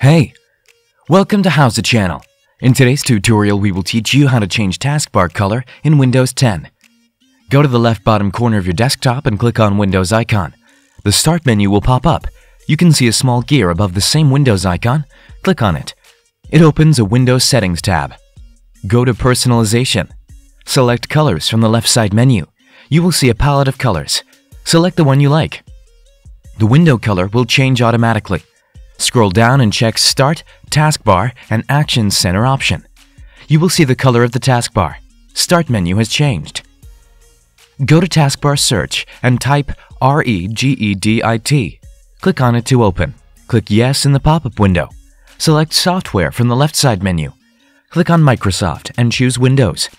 Hey, welcome to Howza channel. In today's tutorial, we will teach you how to change taskbar color in Windows 10. Go to the left bottom corner of your desktop and click on Windows icon. The Start menu will pop up. You can see a small gear above the same Windows icon. Click on it. It opens a Windows Settings tab. Go to Personalization. Select Colors from the left side menu. You will see a palette of colors. Select the one you like. The window color will change automatically. Scroll down and check Start, Taskbar, and Action Center option. You will see the color of the taskbar. Start menu has changed. Go to Taskbar Search and type REGEDIT. Click on it to open. Click Yes in the pop-up window. Select Software from the left side menu. Click on Microsoft and choose Windows.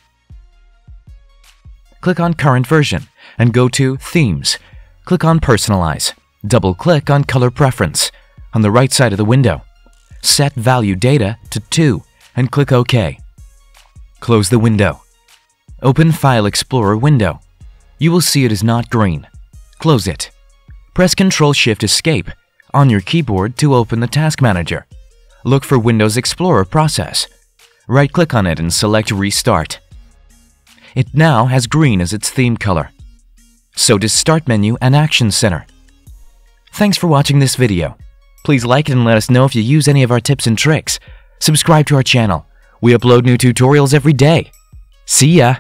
Click on Current Version and go to Themes. Click on Personalize. Double-click on Color Preference on the right side of the window. Set Value Data to 2 and click OK. Close the window. Open File Explorer window. You will see it is not green. Close it. Press Ctrl-Shift Escape on your keyboard to open the Task Manager. Look for Windows Explorer process. Right-click on it and select Restart. It now has green as its theme color. So does Start menu and Action Center. Thanks for watching this video. Please like it and let us know if you use any of our tips and tricks. Subscribe to our channel. We upload new tutorials every day. See ya!